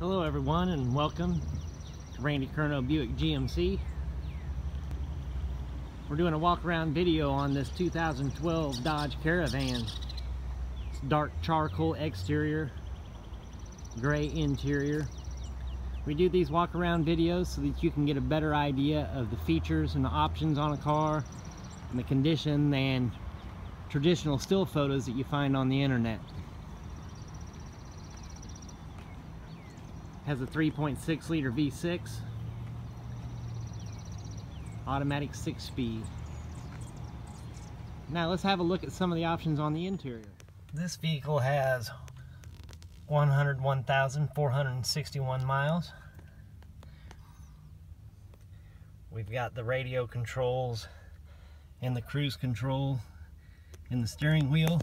Hello everyone and welcome to Randy Curnow Buick GMC. We're doing a walk around video on this 2012 Dodge Caravan. It's dark charcoal exterior, gray interior. We do these walk around videos so that you can get a better idea of the features and the options on a car and the condition than traditional still photos that you find on the internet. Has a 3.6 liter V6 automatic six speed. Now let's have a look at some of the options on the interior. This vehicle has 101,461 miles. We've got the radio controls and the cruise control in the steering wheel.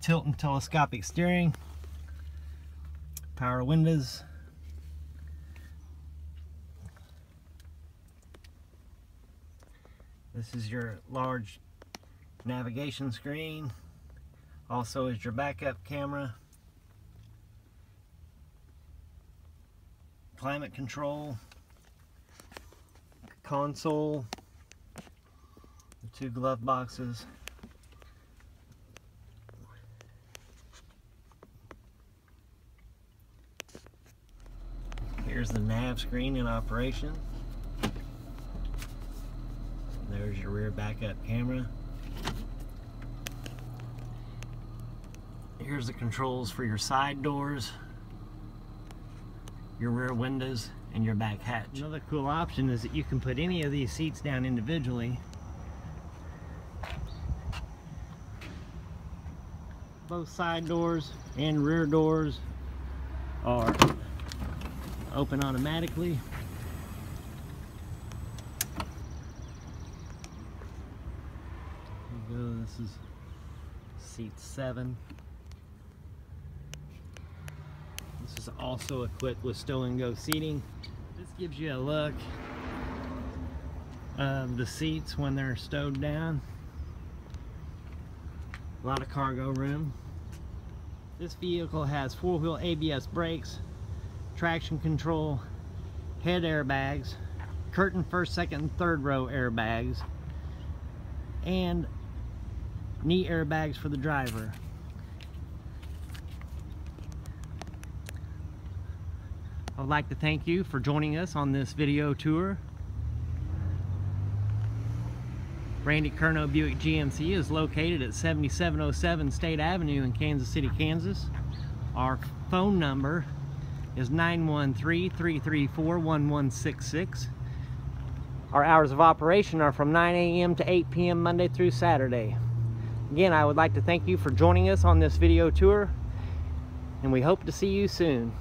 Tilt and telescopic steering power windows. This is your large navigation screen. Also is your backup camera. Climate control. Console. The two glove boxes. Here's the nav screen in operation. There's your rear backup camera. Here's the controls for your side doors, your rear windows, and your back hatch. Another cool option is that you can put any of these seats down individually. Both side doors and rear doors are open automatically. Go, this is seat seven. This is also equipped with stow and go seating. This gives you a look of the seats when they're stowed down. A lot of cargo room. This vehicle has four-wheel ABS brakes, traction control, head airbags, curtain first, second, and third row airbags, and knee airbags for the driver. I would like to thank you for joining us on this video tour. Randy Curnow Buick GMC is located at 7707 State Avenue in Kansas City, Kansas. Our phone number is 913-334-1166. Our hours of operation are from 9 a.m. to 8 p.m. Monday through Saturday. Again, I would like to thank you for joining us on this video tour, and we hope to see you soon.